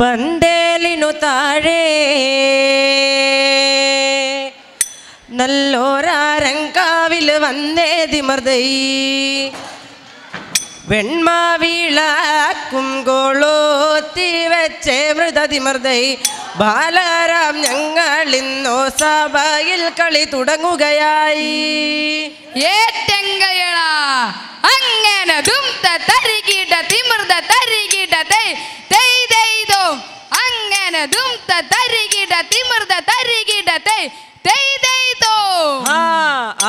പന്തേലിനു താഴെ നല്ലോരാരങ്കാവിൽ വന്നേ തിമർദൈ. വെൺമാവിളാക്കും കോളോത്തി വെച്ചേ മൃതതിമൃതൈ ബാലരാം ഞങ്ങൾ ഇന്നോ സഭയിൽ കളി തുടങ്ങുകയായി. ഏറ്റങ്കയള. അങ്ങനെ ദുംത തരികിട തിമൃത തരികിട തൈ. അങ്ങനെ ദുംത തരികിട തിമിർത തരികിട തൈ തൈ തൈതോ ആ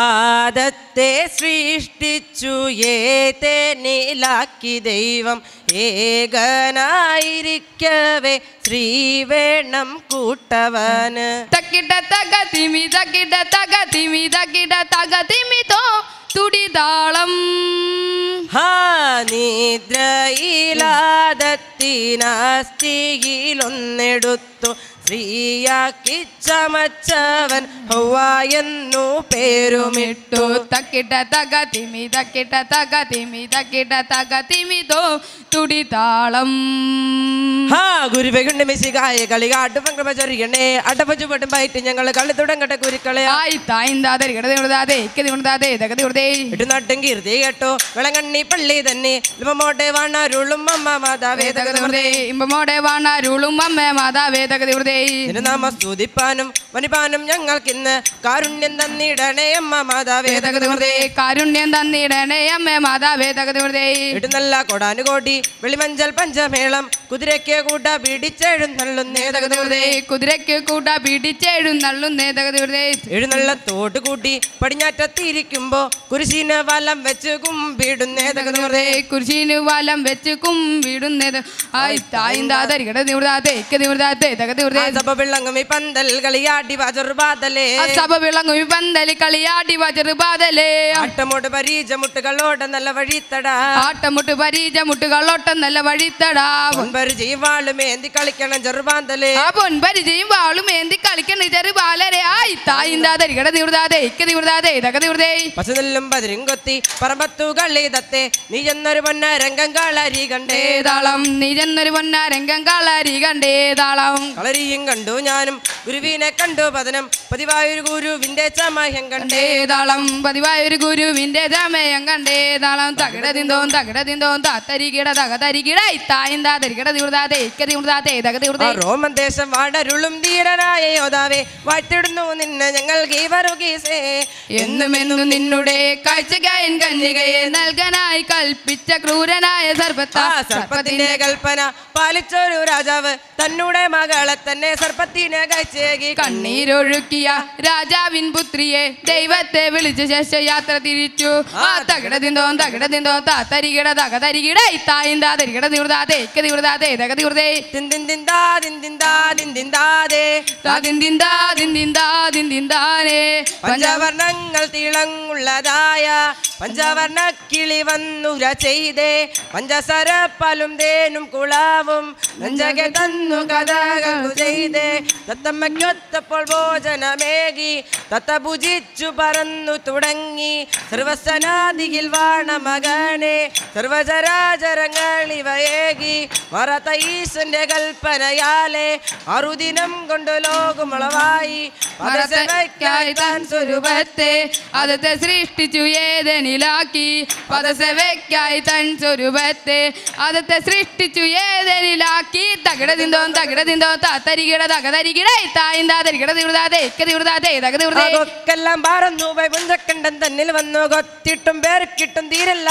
ആദത്തെ സൃഷ്ടിച്ചു ഏത്തെ നീലാക്കി ദൈവം ഏകനായിരിക്കവേ ശ്രീവേണം കൂട്ടവന്. തക്കിട തകതിമി തകിട തകതിമി തകിട തകതിമിതോ തുടിതാളം. ഹാ നിദ്രയിലാദത്തിനാസ്തിയിലൊന്നെടുത്തു ശ്രീയാക്കി ചമച്ചവൻ ഹൗവായെന്നു പേരുമിട്ടു. തക്കിട്ട തക്കിട തക തിമി തക്കിട്ട തക തിമി തക്കിട തക തിമിതോ തുടിതാളം. ഗുരുവെകൊണ്ട് മിശികായ കളി അടപ്പച്ചു പെട്ടും പയറ്റ് ഞങ്ങൾ കളി തുടങ്ങട്ടെ കുരുക്കളെ. ആയി തായിന്താതെ ഇടതെ ഇക്കതിണ്ടാതെ ഇക്കതി ഉണതാതെ ഇതകതി ഉണതേ ഇട്ടു നാട്ടും കീർത്തി കേട്ടോ. വിളങ്ങണ്ണി പള്ളി തന്നെ. ഇമ്പമോടെ വാണാരുളും അമ്മ മാതാവേ വേദഗതി ഉണതേ ഇമ്പമോടെ വാണാരുളും അമ്മ മാതാ വേദഗതി ഉണതേ നാമ സ്തുതിപ്പാനും വനിപ്പാനും ഞങ്ങൾക്കിന്ന് കാരുണ്യം തന്നിടണേ അമ്മ മാതാവേ ഉണതേ കാരുണ്യം തന്നിടണേ അമ്മ മാതാ. വേദഗതി ഇടുന്നല്ല കൊടാനുകോടി വെളിമഞ്ചൽ പഞ്ചമേളം കുതിരയ്ക്ക് കൂട്ട പിടിച്ചെഴുന്നള്ളുന്നേ ഉണതേ കുതിരയ്ക്ക് കൂട്ട പിടിച്ചെഴുന്നള്ളുന്നേ തകതി ഉണതേ എഴുന്നള്ളത്തോട്ട് കൂട്ടി പടിഞ്ഞാറ്റത്തിരിക്കുമ്പോ കുരിശിന് വലം വെച്ച് കുമ്പിടുന്നേ തകതി കുരിശിന് വലം വെച്ച് കുമ്പിടുന്നത് ആയി തായിന്താതെ ഇടതി ഉണതാതെ ഇക്കതി ഉണതാതെ ഉണതേ സഭ പന്തൽ കളിയാടി വജർബാദലേ ആ സഭ വിളങ്ങും ഈ പന്തലി കളിയാടി വജറ് ബാതലേ ആട്ടമോട് പരീജ മുട്ടുകളോട് നല്ല വഴിത്തടാ. ആട്ടമുട്ട് പരീജ മുട്ടുകളോട്ടം നല്ല വഴിത്തടാ. പൊൻപരി ജീവാളും ഏന്തി കളിക്കണം ചെറുപാന്തലേ ആ പൊൻപരിചയും വാളും ആയി തായിന്താതെ ഇകട തീർതാതെ ഇക്ക തീർതാതെ ഇതൊക്കെ തീർതേ പശുനെല്ലും പതിരിങ്കൊത്തി കൊത്തി പറമ്പത്തു കളി തത്തെ നീ എന്നൊരു പൊന്ന രംഗം കളരി കണ്ടേ താളം നീജന്നൊരു പൊന്ന രംഗം കളരി കണ്ടേ താളം കളരിയും കണ്ടു ഞാനും ഗുരുവിനെ കണ്ടു പതനം. പതിവായൊരു ഗുരുവിന്റെ ചമയം കണ്ടേ താളം പതിവായൊരു ഗുരുവിന്റെ ചമയം കണ്ടേ താളം തകിട തിന്തോം തകിട തിന്തോം താത്തരികിട തക തരികിട ഇത്തായിന്താ തരികിട തീർതാതെ ഇക്ക തീർതാതെ ആ തീർതേ റോമൻ ദേശം വാടരുളും ധീരനായ യോദാവേ വാഴ്ത്തിടുന്നു നിന്നെ ഞങ്ങൾ എന്നും എന്നും നിന്നുടെ കാഴ്ചകായൻ കന്യകയെ നൽകാനായി കൽപ്പിച്ച ക്രൂരനായ സർപ്പത്ത സർപ്പത്തിന്റെ കൽപ്പന പാലിച്ചൊരു രാജാവ് തന്നുടെ മകളെ തന്നെ സർപ്പത്തിനെ കഴിച്ചേകി കണ്ണീരൊഴുക്കിയ രാജാവിൻ പുത്രിയെ ദൈവത്തെ വിളിച്ച ശേഷം യാത്ര തിരിച്ചു. ആ തകട തിന്തോ തകട തിന്തോ താ തരികിട തക തരികിട ഇത്തായിന്താ തരികിട തീർതാതെ ഇക്ക തീർതാതെ ഇതക തീർതേ തിന്തിന്തിന്താ തിന്തിന്താ തിന്തിന്താ തേ തിന്തിന്താ തിന്തിന്താ തിന്തിന്താനേ പഞ്ചാബ പഞ്ചവർണങ്ങൾ തിളങ്ങുള്ളതായ പഞ്ചവർണ കിളി വന്നുര ചെയ്തേ. പഞ്ചസര പലും തേനും കുളാവും നെഞ്ചകെ തന്നു കഥകൾ ചെയ്തേ. തത്തമ്മയ്ക്കൊത്തപ്പോൾ ഭോജനമേകി തത്ത ഭുജിച്ചു പറന്നു തുടങ്ങി. സർവസനാദിയിൽ വാണ മകനെ സർവചരാചരങ്ങളിവയേകി. മറത്ത ഈശ്വന്റെ കൽപ്പനയാലെ അറുദിനം കൊണ്ട് ലോകമുളവായി. പദസേവയ്ക്കായി താൻ സ്വരൂപത്തെ അതത്തെ സൃഷ്ടിച്ചു ഏതനിലാക്കി. പദസേവയ്ക്കായി തൻ സ്വരൂപത്തെ അതത്തെ സൃഷ്ടിച്ചു ഏതനിലാക്കി. തകിട തിന്തോ തകിട തിന്തോ താത്തരികിട തകതരികിട തായിന്താ തരികിട തീർതാതെ ഇക്ക തീർതാതെ തക തീർതേ കൊക്കെല്ലാം പറന്നു പോയി. പുഞ്ചക്കണ്ടൻ തന്നിൽ വന്നു. കൊത്തിട്ടും പേർക്കിട്ടും തീരല്ല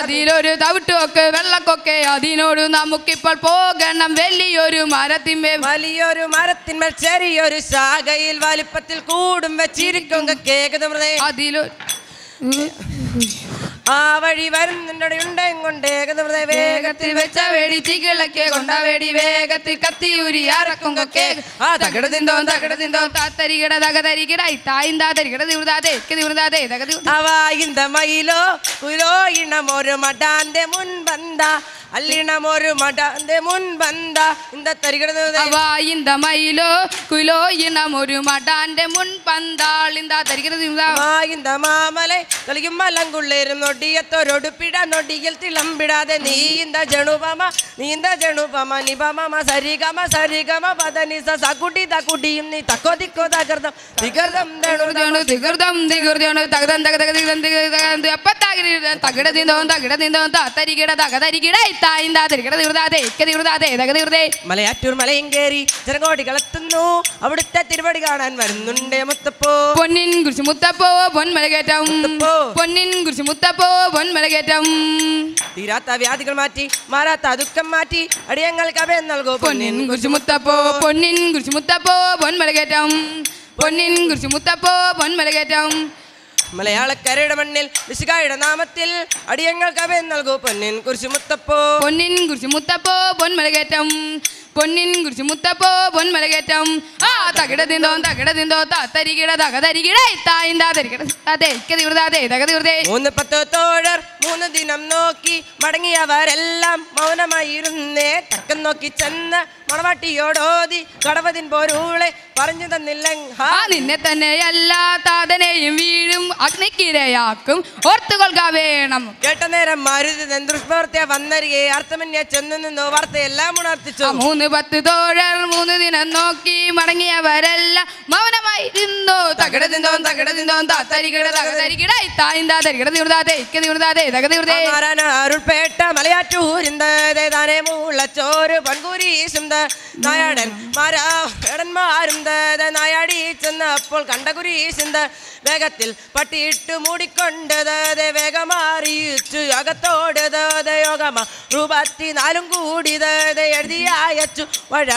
അതിലൊരു തവിട്ടുമൊക്കെ വെള്ളക്കൊക്കെ അതിനോട് നമുക്കിപ്പോൾ പോകണം. വലിയൊരു മരത്തിന്മേൽ വലിയൊരു മരത്തിന്മേൽ ചെറിയൊരു ശാഖയിൽ വലിപ്പത്തിൽ കൂടും വെച്ചിരിക്കും കേൾക്കുന്നേ അതിലോ ആ വഴി വരുന്നുണ്ടയും കൊണ്ട് വെച്ച കത്തി ஒரு மடாந்த முன்பந்தா അല്ലിണം ഒരു മടാന്റെ മുൻപന്ത ഇന്ത തരികിടത് അവ ഇന്ത മയിലോ കുലോ ഇനം ഒരു മടാന്റെ മുൻ പന്താളിന്താ തരിക്കുന്നത് മായിന്ത മാമലെ കളിക്കും മലങ്കുള്ളേരും നൊടിയത്തൊരൊടുപ്പിട നൊടിയിൽ തിളമ്പിടാതെ നീന്ത ജണുപമ നീന്ത ജണുപമ നിപമ സരിഗമ സരിഗമ പദനിസ സകുടി തകുടിയും നീ തക്കോ തിക്കോ തകർദം തികർദം തികൃതിയാണ് തികൃതം തികൃതിയാണ് തകതം തക തക തികതം തികതം എപ്പത്താകിരി തകിട തിന്തോ തകിട തിന്തോ തരികിട തക മലയാറ്റൂർ മലയും കയറി ജനകോടികളെത്തുന്നു അവിടുത്തെ തിരുവടി കാണാൻ വരുന്നുണ്ട് മുത്തപ്പോ. പൊന്നിൻ കുറിച്ച് മുത്തപ്പോ പൊന്മലകേറ്റം. പൊന്നിൻ കുറിച്ച് മുത്തപ്പോ പൊന്മലകേറ്റം തീരാത്ത വ്യാധികൾ മാറ്റി മാറാത്ത ദുഃഖം മാറ്റി അടിയങ്ങൾക്ക് അഭയം നൽകൂ. പൊന്നിൻ കുറിച്ച് മുത്തപ്പോ പൊന്നിൻ കുറിച്ച് മുത്തപ്പോ പൊന്മലകേറ്റം പൊന്നിൻ കുറിച്ച് മുത്തപ്പോ പൊന്മലകേറ്റം മലയാളക്കരയുടെ മണ്ണിൽ വിശുകായുടെ നാമത്തിൽ അടിയങ്ങൾക്ക് അഭയം നൽകൂ. പൊന്നിൻ കുറിച്ച് മുത്തപ്പോ പൊന്നിൻ മുത്തപ്പോ പൊന്മലകേറ്റം പൊന്നിൻ കുറിച്ച് മുത്തപ്പോ പൊന്മലകേറ്റം ആ തകിട തിന്തോ തകിട തിന്തോ തരികിട തക തരികിട അതെ തക മൂന്ന് പത്ത് തോഴർ മൂന്ന് ദിനം നോക്കി മടങ്ങിയവരെല്ലാം മൗനമായിരുന്നേ തക്കം നോക്കി ചെന്ന് മണവാട്ടിയോടോതി കടവതിൻ പോരൂളെ പറഞ്ഞു തന്നില്ല നിന്നെ തന്നെയല്ല താതനെയും വീഴും അഗ്നിക്കിരയാക്കും ഓർത്തുകൊള്ളുക വേണം കേട്ട നേരം മരുതി ദുഷ്പ്രവർത്തിയ വന്നരികെ അർത്ഥമന്യ ചെന്നു നിന്നു വാർത്തയെല്ലാം ഉണർത്തിച്ചു ആ മൂന്ന് പത്ത് തോഴർ മൂന്ന് ദിനം നോക്കി മടങ്ങിയവരെല്ലാം. മൗനമായിരുന്നു. തകട തിന്തോ തകട തിന്തോ തരികിട തക തായിന്താ തരികിട തീവ്രതാതെ ഇക്ക തീർന്നാതെ തക തീർന്നേ അരുൾപേട്ട മലയാറ്റൂരിന്ത് ചോറ് മുള്ളച്ചോറ് പൺകുരീശുന്ത്. നായാടൻ മാരാടന്മാരുന്ത് നായാടി ചെന്നപ്പോൾ കണ്ട കുരീശുന്ത് വേഗത്തിൽ പട്ടിയിട്ട് മൂടിക്കൊണ്ടത് വേഗമാറിയിച്ചു യോഗത്തോടത് യോഗമ. രൂപത്തി നാലും കൂടിത് എഴുതി മഴ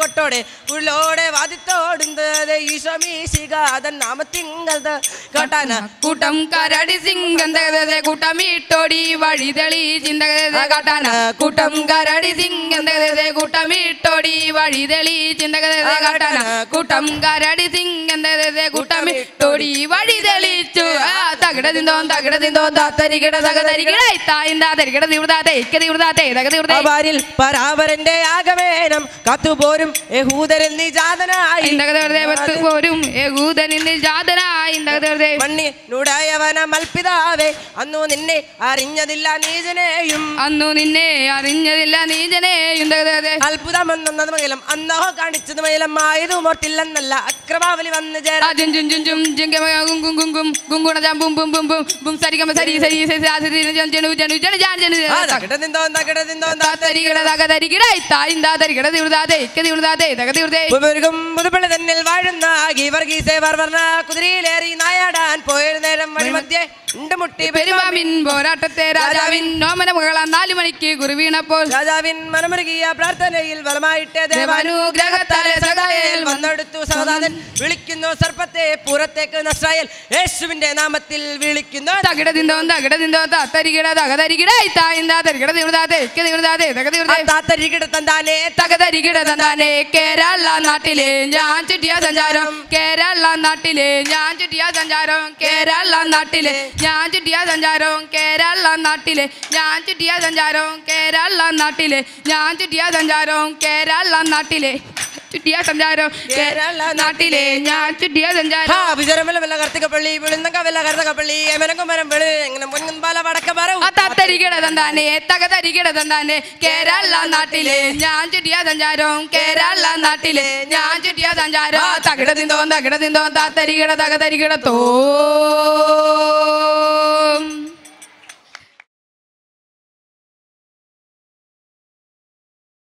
കൊട്ടോടെ ഉള്ളോടെ വാദിത്തോടുന്നത് ഈശോമീശികാതൻ നാമത്തിങ്കത് കാട്ടാന? കൂട്ടം കരടി സിംഗന്തകതേ കൂട്ടമിട്ടോടി വഴി തെളി ചിന്തകതേ കാട്ടാന? കൂട്ടം കരടി സിംഗന്തകതേ കൂട്ടമിട്ടോടി വഴി തെളി ചിന്തകതേ കാട്ടാന? കൂട്ടം കരടി സിംഗന്തകതേ കൂട്ടമിട്ടോടി വഴി തെളിച്ചു. ആ തകിട തിന്തോ തകിട തിന്തോ തരികിട തക തരികിട ഇത്തായിന്താ തരികിട തീവ്രതാതെ ഇക്ക തീവ്രതാതെ തക തീവ്രതാ അവരിൽ പരാവരന്റെ ആഗമേനം കാത്തുപോരും. യഹൂദരിൽ നിജാതനായി. ഇന്തകതേ പോരും യഹൂദനിൽ ജാതനായി ഇന്തകതേ മണ്ണിനുടയവന മൽപിതാവേ അന്നു നിന്നെ അറിഞ്ഞതില്ല നീജനെയും അന്നു നിന്നെ അറിഞ്ഞതില്ല നീജനെയും അത്ഭുതമെന്നത് അന്നോ കാണിച്ചത് മകലം ആയതും ഓർത്തില്ലെന്നല്ല. അക്രമാവലി വന്ന് ചേരാ വാഴുന്ന ഗീവർഗീസേ വർവർണ പോയ പോയൊരു നേരം വഴിമധ്യേ ഉണ്ടുമുട്ടി പെരുമാമിൻ പോരാട്ടത്തെ രാജാവിൻ നോമന മകള നാലു മണിക്ക് കുറിവീണപ്പോൾ രാജാവിൻ മനമുരുകിയ പ്രാർത്ഥനയിൽ ബലമായിട്ട് ദേവാനുഗ്രഹത്താലെ സദായേൽ വന്നെടുത്തു സഹദാദൻ വിളിക്കുന്നു സർപ്പത്തെ പുറത്തേക്ക് നസ്രായൽ യേശുവിന്റെ നാമത്തിൽ വിളിക്കുന്നു. തകിട തിന്തോ തകിട തിന്തോ തരികിട തക തരികിട ഇത്തായിന്താ തരികിട തീവ്രതാതെ ഇക്ക തീവ്രതാതെ തക തീവ്രതേ തന്താനെ തകതരികിട തന്നാനെ കേരള നാട്ടിലെ ഞാൻ ചുറ്റിയ സഞ്ചാരം കേരള നാട്ടിലെ ഞാൻ ചുറ്റിയ സഞ്ചാരം. കേരള നാട്ടിലെ. ഞാൻ ചുറ്റിയ സഞ്ചാരവും കേരള നാട്ടിലെ. ഞാൻ ചുറ്റിയ സഞ്ചാരവും കേരള നാട്ടിലെ. ഞാൻ ചുറ്റിയ സഞ്ചാരവും കേരള നാട്ടിലെ. ചുറ്റിയ സഞ്ചാരം കേരള നാട്ടിലെ ഞാൻ ചുറ്റിയ സഞ്ചാരം. ഹാ വിജരമല വെല്ല കർത്തകപ്പള്ളി വെളി എങ്ങനെ വടക്ക തന്നാനെ കേരള നാട്ടിലെ ഞാൻ ചുറ്റിയ സഞ്ചാരം കേരള നാട്ടിലെ ഞാൻ ചുറ്റിയ സഞ്ചാരം. തകിട തിന്തോ തകിട തിന്തോ തത്തരികിട തകതരികിട തോ